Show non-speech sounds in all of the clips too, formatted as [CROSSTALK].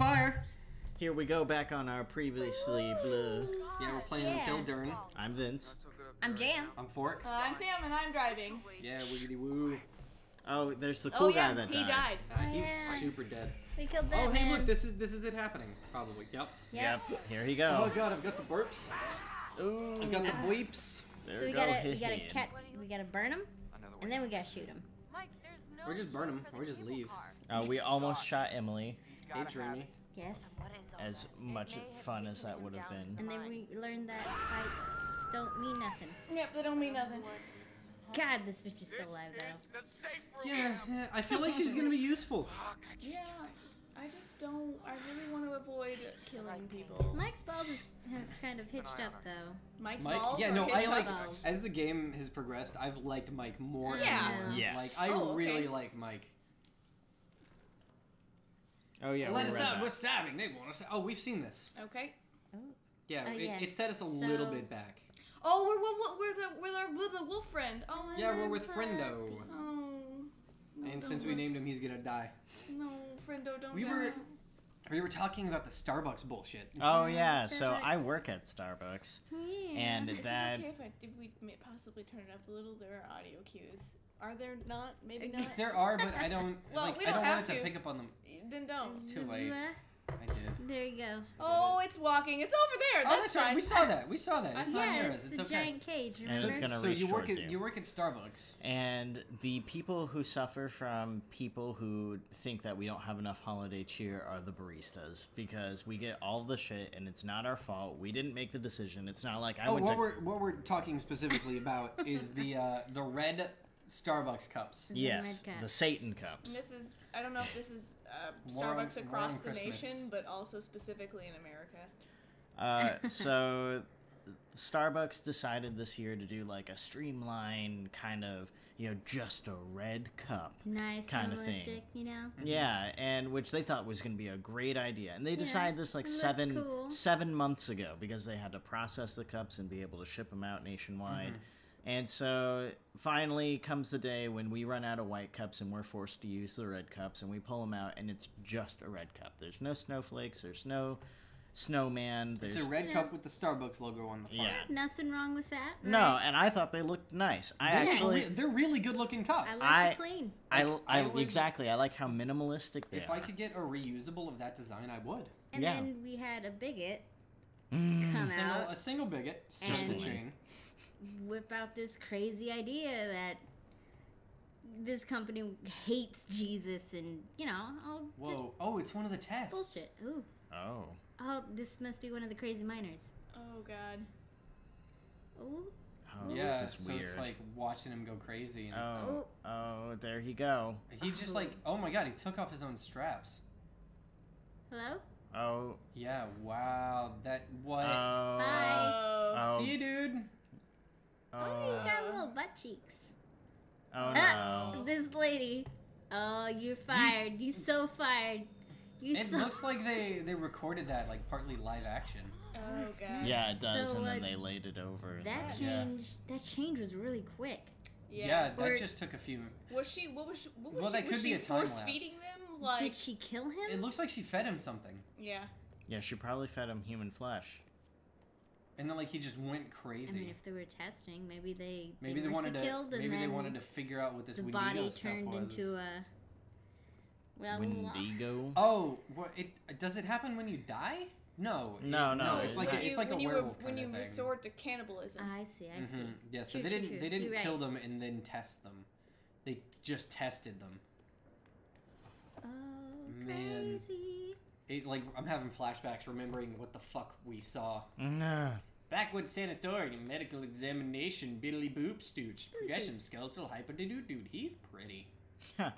fire. Here we go back on our previously blue. Yeah, we're playing Yeah. Until Dawn. I'm Vince. I'm Jam. I'm Fork. Uh, I'm Sam and I'm driving. Yeah, wiggity woo. Oh, there's the cool oh yeah, guy that he died. died. Uh, he's Yeah. super dead. We killed Oh, Batman. hey, look, this is this is it happening. Probably. Yep. Yep. Yep. Here he goes. Oh goes. god, I've got the burps. Ooh. I've got the bleeps. There So we go gotta, we gotta head. cat, we gotta burn him, and then we gotta shoot him. Mike, there's no Or just burn for the or just leave. car. Uh, we almost shot Emily. Hey, Dreamy. Yes. What is all As much It may have fun as that would have been. And then we learned that fights don't mean nothing. Yep, they don't mean nothing. God, this bitch is still alive though. Yeah, yeah, I feel like she's gonna be useful. Yeah, I just don't. I really want to avoid killing people. Mike's balls is, have kind of hitched up though. Mike's Mike, balls yeah, no, I like balls? as the game has progressed, I've liked Mike more Yeah. and more. Yes. Like I Oh, okay. really like Mike. Oh yeah. Let us out. that. We're starving. They want us. Oh, we've seen this. Okay. Oh. Yeah, Oh, it, yes. it set us a little bit back. Oh, we're we're, we're the with our little wolf friend. Oh. Yeah, we're I'm with Friendo, Oh. No, and don't since we named him, he's gonna die. No, Friendo, don't We die. were we were talking about the Starbucks bullshit. Oh yeah. So I work at Starbucks, Yeah. and Is that it okay if, I, if we may possibly turn it up a little? There are audio cues. Are there not? Maybe not. There are, but I don't [LAUGHS] Well, like. we don't I don't want have it to to. pick up on them. then don't. It's too late. I did. There you go. Oh, it's walking. It's over there. Oh, That's, that's fine. right. We saw [LAUGHS] that. We saw that. It's I'm- not yeah, near it's us. a It's okay. giant cage. And it's gonna so reach you work at you. you work at Starbucks. And the people who suffer from people who think that we don't have enough holiday cheer are the baristas because we get all the shit and it's not our fault. We didn't make the decision. It's not like I oh, went what to we're what we're talking specifically about is the uh, the red Starbucks cups. The yes, red cup. the Satan And cups. this is. I don't know if this is uh, Warm- Starbucks across the Christmas. nation, but also specifically in America. Uh, [LAUGHS] so Starbucks decided this year to do like a streamlined kind of you know just a red cup. nice, kinda thing. you know. Yeah, and which they thought was going to be a great idea, and they decided this like seven cool. seven months ago because they had to process the cups and be able to ship them out nationwide. And so finally comes the day when we run out of white cups and we're forced to use the red cups, and we pull them out, and it's just a red cup. There's no snowflakes. There's no snowman. There's It's a red Yeah. cup with the Starbucks logo on the front. yeah. Nothing wrong with that. No, and I thought they looked nice. I They're actually, re- they're really good looking cups. I like I- the clean. I, like, I, I would- exactly. I like how minimalistic they if are. If I could get a reusable of that design, I would. And Yeah. then we had a bigot Mm. come Single, out, a single bigot, start the chain. Whip out this crazy idea that this company hates Jesus and you know all just Whoa! Oh, it's one of the tests. bullshit. Ooh, Oh. oh, this must be one of the crazy miners. Oh God. Ooh, Oh, Yeah, this is so weird. it's like watching him go crazy. And Oh, oh, there you go. He just like, oh. oh my god, he took off his own straps. hello. Oh, Yeah, wow, that what? oh, Bye. Oh. oh, See you, dude. Oh, you oh, got little butt cheeks. oh Ah, no. this lady. Oh, you're fired. You so fired. You It so. looks like they [LAUGHS] they recorded that like partly live action. Oh. God. Yeah, it does, So, and then uh, they laid it over. that then- Yeah. change. That change was really quick. Yeah, yeah that Or- just took a few. Was she? What was? She, what was Well, she? that was could be she a time force lapse. feeding them? Like. Did she kill him? It looks like she fed him something, yeah. Yeah, she probably fed him human flesh. And then like he just went crazy. I mean, if they were testing, maybe they maybe they, they wanted to. killed, and Maybe they wanted to figure out what this the Wendigo body stuff turned was. into a. Well, Wendigo. Oh, what? It does it happen when you die? No. No, it- no, It's like when a, it's you, like a when you, werewolf when kind you of thing. resort to cannibalism. I see. I see. Mhm. Yeah, so True, they didn't true. they didn't You're kill right. them and then test them. They just tested them. Oh, Man. crazy. It, like I'm having flashbacks, remembering what the fuck we saw. Nah. Blackwood Sanatorium medical examination. Biddly boop stooch. Progression skeletal hyper dude dude. He's pretty. Huh.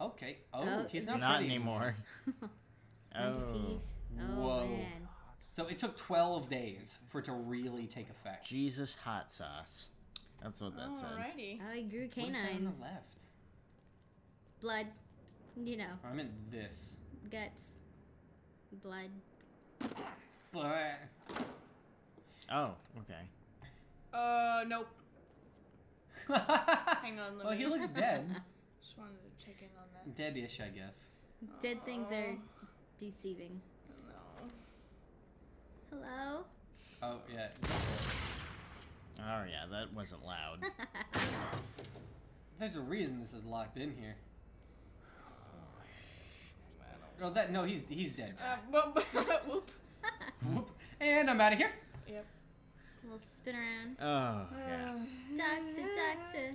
Okay. Oh, Oh, he's not, Not pretty anymore. And [LAUGHS] oh. Oh Whoa. man. So it took 12 days for it to really take effect. Jesus hot sauce. That's what that said. Alrighty. Oh, he grew What is that on the left? Blood. You know, I'm in this. guts. Blood. But Oh, okay. Uh, nope. [LAUGHS] Hang on, let well, me. he looks [LAUGHS] dead. Just wanted to check in on that. Dead-ish, I guess. Dead things are deceiving. No. Hello? Oh yeah. Oh yeah, that wasn't loud. [LAUGHS] There's a reason this is locked in here. Oh, that no, he's he's dead. Uh, whoop. [LAUGHS] whoop. Whoop. And I'm out of here. Yep. We'll spin around. Oh yeah. Doctor, doctor,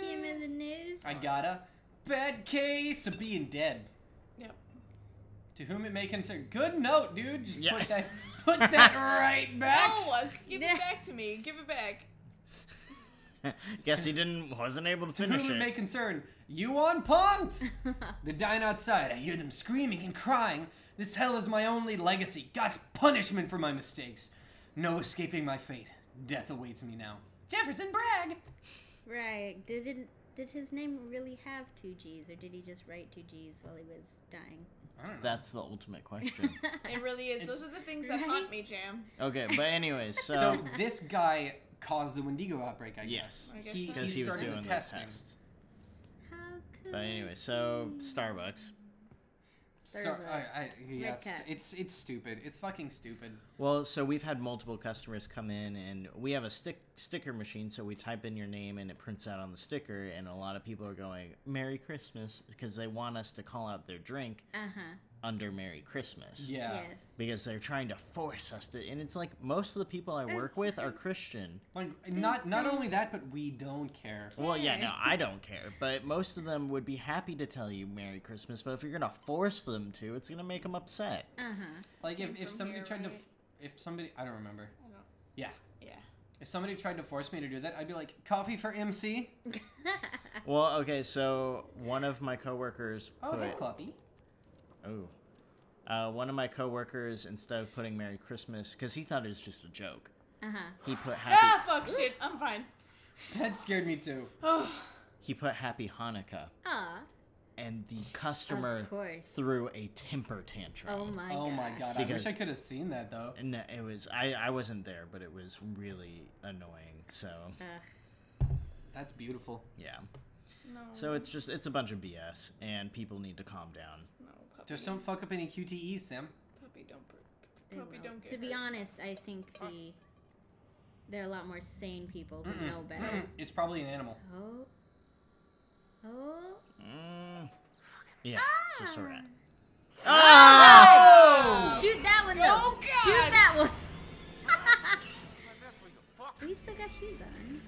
give me the news. I got a bad case of being dead. Yep. To whom it may concern. Good note, dude. Just Yeah. put that put that [LAUGHS] right back. No, uh, give it [LAUGHS] back to me. Give it back. [LAUGHS] Guess he didn't wasn't able to To finish whom it may concern. You on punked? [LAUGHS] They're dying outside. I hear them screaming and crying. This hell is my only legacy. God's punishment for my mistakes. No escaping my fate. Death awaits me now. Jefferson Bragg. right. Did it, did his name really have two G's, or did he just write two G's while he was dying? I don't know. That's the ultimate question. [LAUGHS] It really is. It's- Those are the things that Right? haunt me, Jam. Okay, but anyways, so, So this guy caused the Wendigo outbreak, I guess. yes, I guess He, so. because he he was started doing the the testing. tests. How could But anyway, so Starbucks. Star- Starbucks. I, I, yeah, st- it's it's stupid. It's fucking stupid. Well, so we've had multiple customers come in, and we have a stick sticker machine. So we type in your name, and it prints out on the sticker. And a lot of people are going "Merry Christmas" because they want us to call out their drink Uh huh. under "Merry Christmas." Yeah. Yes. Because they're trying to force us to, and it's like most of the people I work with are [LAUGHS] Christian. Like not not only that, but we don't care. Well, yeah, no, I don't care, but most of them would be happy to tell you Merry Christmas. But if you're gonna force them to, it's gonna make them upset. Uh huh. Like if, if somebody here, tried to, right? f- if somebody I don't remember. I don't. Yeah. Yeah. If somebody tried to force me to do that, I'd be like, coffee for MC. [LAUGHS] Well, okay, so one of my coworkers Put, Oh, put no coffee. Oh. Uh, one of my coworkers, instead of putting Merry Christmas, because he thought it was just a joke, Uh huh. he put happy. Ah, fuck shit. I'm fine. That scared me too. Oh. He put Happy Hanukkah, Aw. And the customer threw a temper tantrum. Oh my oh my god! I wish I could have seen that though. And it was I, I wasn't there, but it was really annoying. So Ugh. That's beautiful. yeah. No. So it's just it's a bunch of BS, and people need to calm down. No, puppy. Just don't fuck up any QTEs, Sam. Puppy, don't. pr- They Puppy, will. don't get To be hurt. honest, I think the there are a lot more sane people who Mm-mm, know better. mm-mm. It's probably an animal. Oh. Oh. Mm. Yeah, it's just a rat. Ah! Oh! Shoot that one though. Oh, Shoot that one. [LAUGHS] we still got shoes on.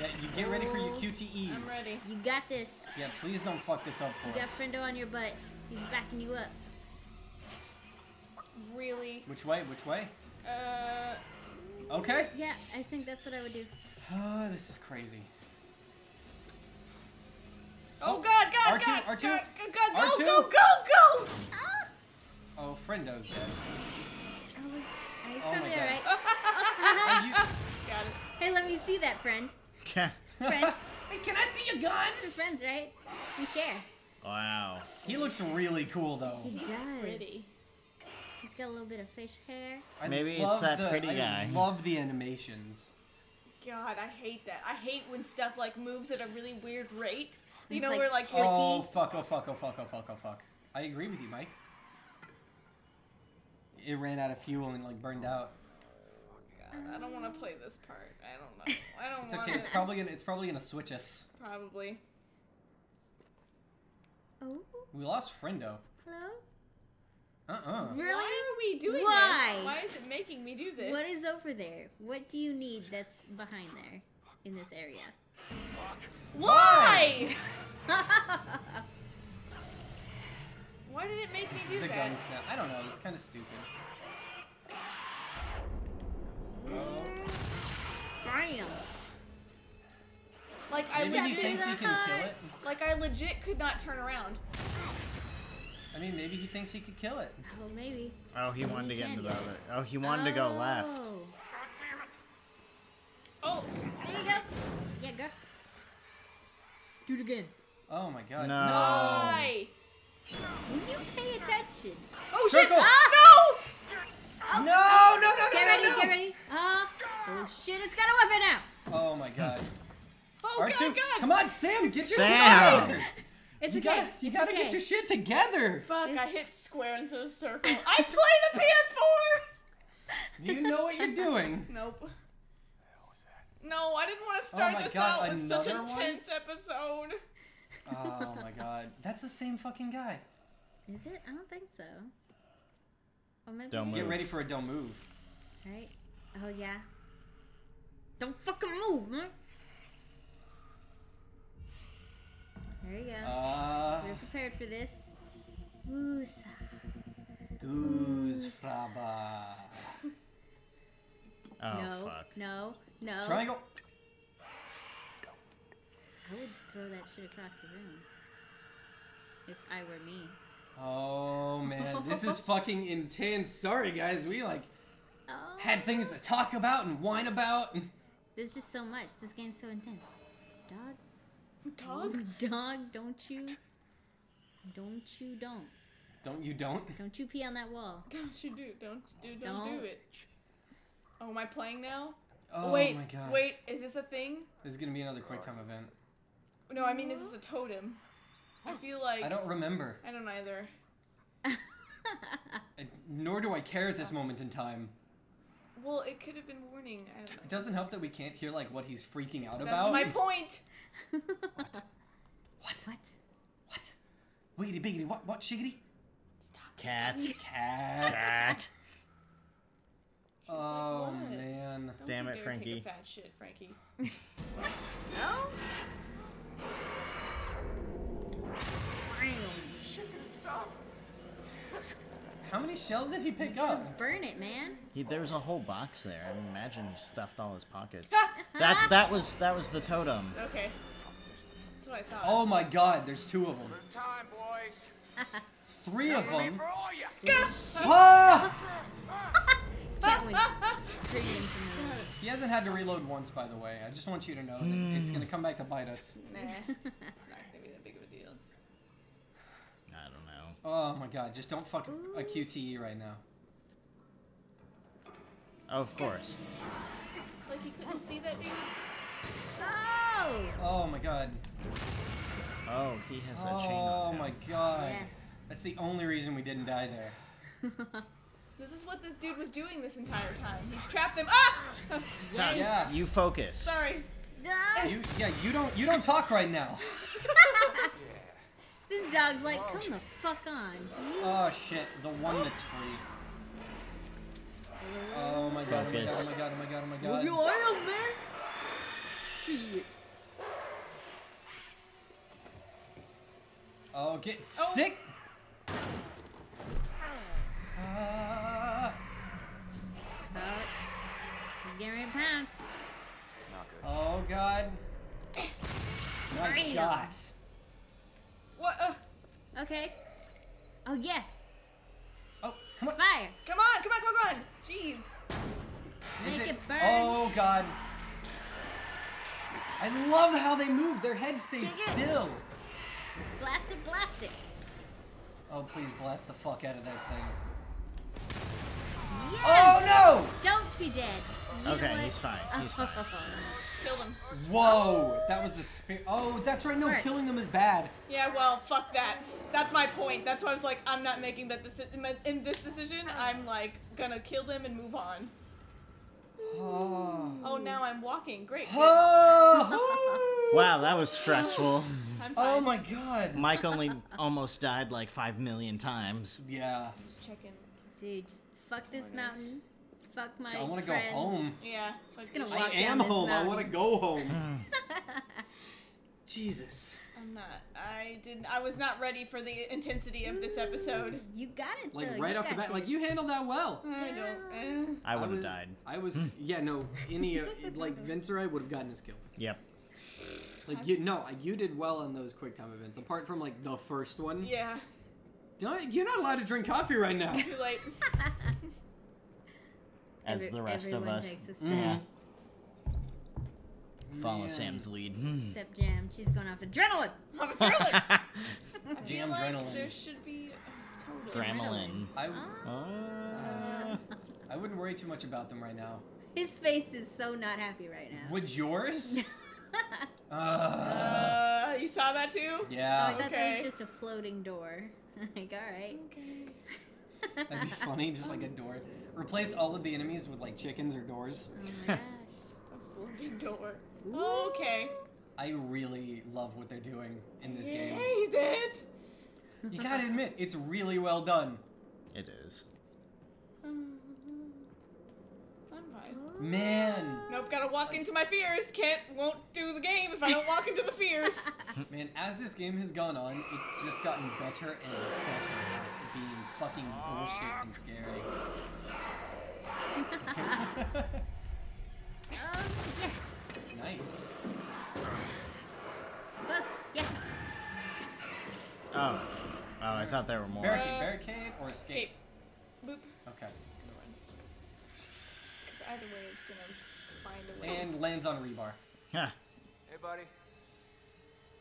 Yeah, you get ready for your Oh. QTEs. I'm ready. You got this. Yeah, please don't fuck this up for You got us. Friendo on your butt. He's backing you up. Really? Which way? Which way? Uh. Okay. Yeah, I think that's what I would do. Oh, [SIGHS] this is crazy. Oh God, God, R2, God, R2, God, God, God, R2. go, go, go, go! Ah! Oh, Friendo's dead. Oh, he's, he's Oh my probably God. alright. [LAUGHS] Hey, you- Got it. hey, let me see that, friend. Friend. [LAUGHS] hey, can I see your gun? We're friends, right? We share. wow. He looks really cool though. He does. Pretty. He's got a little bit of fish hair. I Maybe it's that the- pretty I guy. I love the animations. God, I hate that. I hate when stuff like moves at a really weird rate. You know, like where like flicky. Oh fuck! Oh fuck! Oh fuck! Oh fuck! Oh fuck! I agree with you, Mike. It ran out of fuel and like burned out. Oh God, I don't want to play this part. I don't know. [LAUGHS] I don't It's want okay. It's probably gonna. It's probably gonna switch us. probably. Oh, We lost Friendo. hello? Uh uh Really? Why are we doing Why? this? Why is it making me do this? What is over there? What do you need that's behind there in this area? Why? [LAUGHS] Why did it make me do The that? gun snap. I don't know. It's kind of stupid. Bam! Like I Maybe he legit, thinks he can kill [LAUGHS] it. like I legit could not turn around. I mean, maybe he thinks he could kill it. Oh, maybe. Oh, he wanted to get into the other. Oh, he wanted to go left. Oh. Oh, There you go. Yeah, go. Do it again. Oh my god. No. why? Will you pay attention? Oh shit! Ah, No! No! No! No! No! Get ready, no. get ready. Uh, oh shit, it's got a weapon out. Oh my god. Oh R2, god, god! come on, Sam, get your Sam! shit. [LAUGHS] It's you okay. Gotta, you it's gotta okay. get your shit together. Fuck, I hit square instead of circle. [LAUGHS] I play the PS4! Do you know what you're doing? [LAUGHS] Nope. No, I didn't want to start Oh my this God, out with such a another one? tense episode. Oh my god, that's the same fucking guy. Is it? I don't think so. Or maybe Don't it Get ready for a don't move. Right? Oh yeah. Don't fucking move, man. There you go. Uh, We're prepared for this. Woosa. goose fraba. [LAUGHS] Oh no, fuck. no, no. Triangle. I would throw that shit across the room. If I were me. Oh man, this is [LAUGHS] fucking intense. Sorry guys, we like Oh. had things to talk about and whine about. There's just so much. This game's so intense. Dog. Dog? [LAUGHS] Dog, don't you. Don't you don't. Don't you don't? Don't you pee on that wall. Don't you do, don't do, don't, Don't. do it. Oh, am I playing now? Oh wait, my god. wait, is this a thing? This is gonna be another quick time event. No, I mean, this is a totem? I feel like. I don't remember. I don't either. [LAUGHS] Uh, Nor do I care at this moment in time. Well, it could have been warning. I don't know. It doesn't help that we can't hear like what he's freaking out That's about. That's my [LAUGHS] point. [LAUGHS] What? What? What? Wiggity biggity what what shiggity? Cat. Cat. Cat. Like, Oh "What?" man. Don't Damn you it, dare Frankie. Take a fat shit, Frankie. [LAUGHS] No? Bam. How many shells did he pick up? Burn it, man. He, there's a whole box there. I imagine he stuffed all his pockets. [LAUGHS] that that was that was the totem. Okay. That's what I thought. Oh my god, there's two of them. Time, boys. [LAUGHS] Three of them. For. Ah! Can't wait. [LAUGHS] Screaming from the. He hasn't had to reload once, by the way. I just want you to know that hmm. it's gonna come back to bite us. Nah, it's not [LAUGHS] gonna be that big of a deal. I don't know. Oh my god, just don't fuck a QTE right now. Of course. Like you couldn't see that dude. Oh! Oh my god. Oh, he has that chain Oh my god. Yes. That's the only reason we didn't die there. [LAUGHS] This is what this dude was doing this entire time. He's trapped them. Ah! yes. Yeah. You focus. Sorry. You yeah, you don't you don't talk right now. [LAUGHS] This dog's like, come the fuck on, dude. Oh shit, the one that's free. Oh my god, oh my god, Focus. oh my god, oh my god, oh my god. Your oils, man. Shit. Oh, get Oh. stick. He's getting ready to pounce. oh god. [COUGHS] Nice Bam. shot. What? Uh, Okay. Oh, yes. Oh, come on. Fire. come on, come on, come on, come on. Jeez. Is Make it burn. Oh god. I love how they move. Their head stays Kick it. still. Blast it, blast it. Oh, please blast the fuck out of that thing. Yes. Oh no! Don't be dead. You know Okay, he's fine. He's fine. [LAUGHS] Killed him. Whoa! That was a spear. Oh, that's right. No, Right. killing them is bad. Yeah, well, fuck that. That's my point. That's why I was like, I'm not making that decision. In this decision, I'm like gonna kill them and move on. Oh. Oh, now I'm walking. Great. good. Oh, [LAUGHS] Wow, that was stressful. I'm oh fine. oh my god. Mike [LAUGHS] only almost died like five million times. Yeah. Just checking. Dude, just fuck this Oh, mountain. Fuck my I want to go friends. home. Yeah. fuck gonna this I walk shit. down am this home. I want to go home. [LAUGHS] Jesus. I'm not. I didn't. I was not ready for the intensity of this episode. You got it Like though. right you off the got bat, like you handled that well. I don't. eh. I would have died. I was, [LAUGHS] yeah, no, any, uh, like Vince or I would have gotten us killed. Yep. Like you, no, like, you did well on those quick time events. Apart from like the first one, Yeah. Don't- you're not allowed to drink coffee right now. Too late. [LAUGHS] As Every- the rest of us takes a sip. Mhm. follow Man. Sam's lead. Except Jam, she's going off adrenaline. I'm a thriller. I feel Jam like adrenaline. there should be a total. Dramelin. I, Ah. I wouldn't worry too much about them right now. His face is so not happy right now. Would yours? [LAUGHS] uh, Uh, you saw that too? Yeah. Oh, I Yeah. thought that was just a floating door. [LAUGHS] like, all right. Okay. That'd be [LAUGHS] funny, just like a door. Replace all of the enemies with like chickens or doors. Oh [LAUGHS] gosh. A floating door. Okay. I really love what they're doing in this Yeah, game. he did. You gotta admit, it's really well done. It is. Mm-hmm. I'm. Man, Nope, gotta walk into my fears. Can't, won't do the game if I don't walk into the fears. [LAUGHS] man, as this game has gone on, it's just gotten better and better at being fucking bullshit and scary. [LAUGHS] Oh, yes. nice. Close. Yes. Oh. Oh, I thought there were more. Barricade, barricade or escape? Escape. Boop. Okay. Because either way, it's gonna find a way. And lands on rebar. Yeah. Hey, buddy.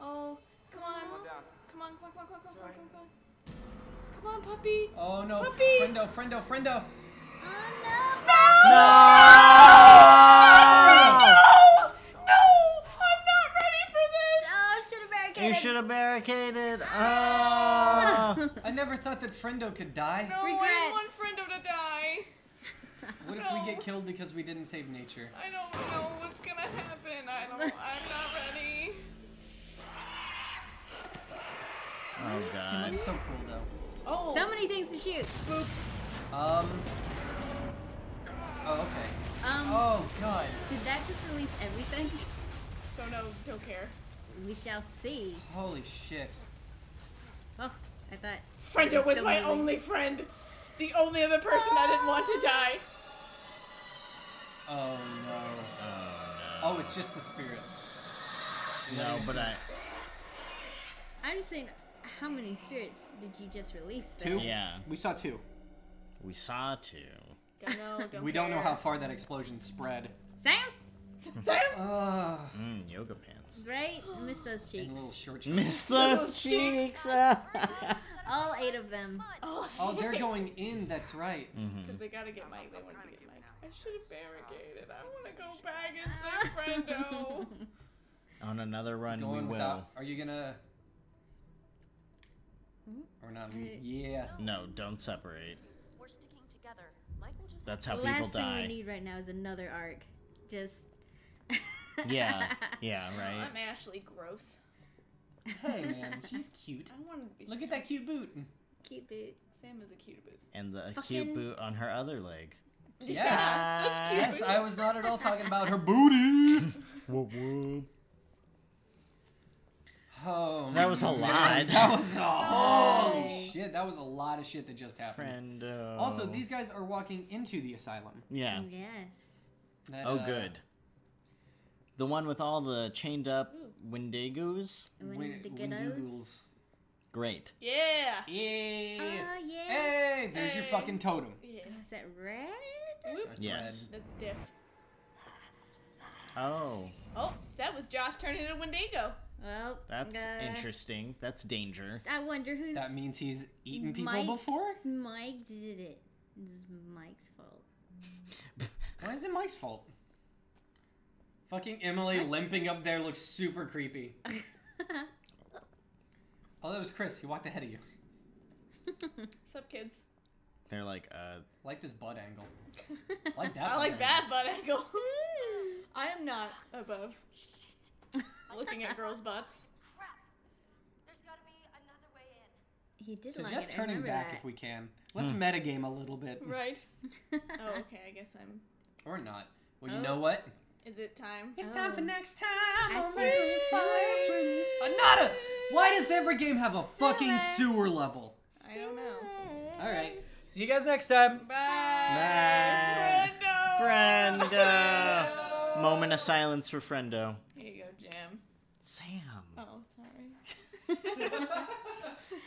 oh, come on. Calm down. Come on, come on, come on, come on, come on, come on, come on. Come on, puppy. Oh no, Puppy! friendo, friendo, friendo. Oh, no. No! No! I'm not ready for this! Oh, should have barricaded. You should have barricaded. Oh. I never thought that friendo could die. No, I Regrets. didn't want Friendo to die. [LAUGHS] What if we get killed because we didn't save nature? I don't know what's gonna happen. I don't. I'm not ready. Oh He god. looks so cool though. Oh. so many things to shoot. Boop. Um. Oh, okay. Um, Oh god. did that just release everything? Don't know. Don't care. We shall see. Holy shit. Oh, I thought. Friendo It's was my moving. only friend. The only other person I didn't want to die. Oh no. Oh no. Oh, it's just the spirit. no. No, but I. I'm just saying, how many spirits did you just release? Two? Yeah. We saw two. We saw two. Don't know. Don't we don't know how far that explosion spread. Sam, Sam. Ugh. Mm, yoga pants. right? Miss those cheeks. And little short [LAUGHS] shorts. Miss Those those cheeks. cheeks. [LAUGHS] All eight of them. Oh, Oh, they're [LAUGHS] going in. That's right. Mhm. Because they gotta get Mike. They want to get Mike. I should have barricaded. I want to go back and save Friendo. On another run, we Going will. without. Are you gonna? Or not? Uh, Yeah. No, don't separate. We're sticking together. Mike will just That's the how people last thing die. we need right now is another arc. Just. [LAUGHS] Yeah. Yeah. Right. I'm Ashley. Gross. Hey man, [LAUGHS] she's cute. I wanted to be. Look at that cute boot. Keep it. Sam is a cute boot. And the Fucking- cute boot on her other leg. [LAUGHS] Yes. Such cute Yes. I was not at all talking about her booty. Whoop whoop. Oh, That was a man. lot. That was a [LAUGHS] holy shit. That was a lot of shit that just happened. Friendo. Also, these guys are walking into the asylum. Yeah. Yes. That, Oh, uh, good. The one with all the chained up Wendigos. When Win- the Windoogles. kiddos. Great. Yeah. Yeah. Oh yeah. Hey, there's your fucking totem. Yeah. Is that red? Whoop. That's Yes. That's diff. Oh, Oh, that was Josh turning into Wendigo. Well, that's uh, interesting. That's danger. I wonder who's. That means he's eaten people Mike? before? Mike did it. It's Mike's fault. [LAUGHS] Why is it Mike's fault? Fucking Emily [LAUGHS] limping up there looks super creepy. [LAUGHS] Oh, that was Chris. He walked ahead of you. Sup, kids? They're like, uh, Like this butt angle. Like that. I like butt that butt angle. I am not above looking at girls' butts. crap. There's got to be another way in. he did angle. like Suggest it. Turning back that. if we can. Let's hmm. metagame a little bit. Right. [LAUGHS] Oh, okay. I guess I'm. Or not. Well, you Oh. know what? Is it time? It's Oh. time for oh. next time. I on see Rainbow Another. Why does every game have a fucking Sewer. sewer level? I don't know. All right. See you guys next time. Bye. Friendo. Friendo. Friendo. [LAUGHS] moment of silence for Friendo jam. Sam. Oh, sorry. [LAUGHS] [LAUGHS]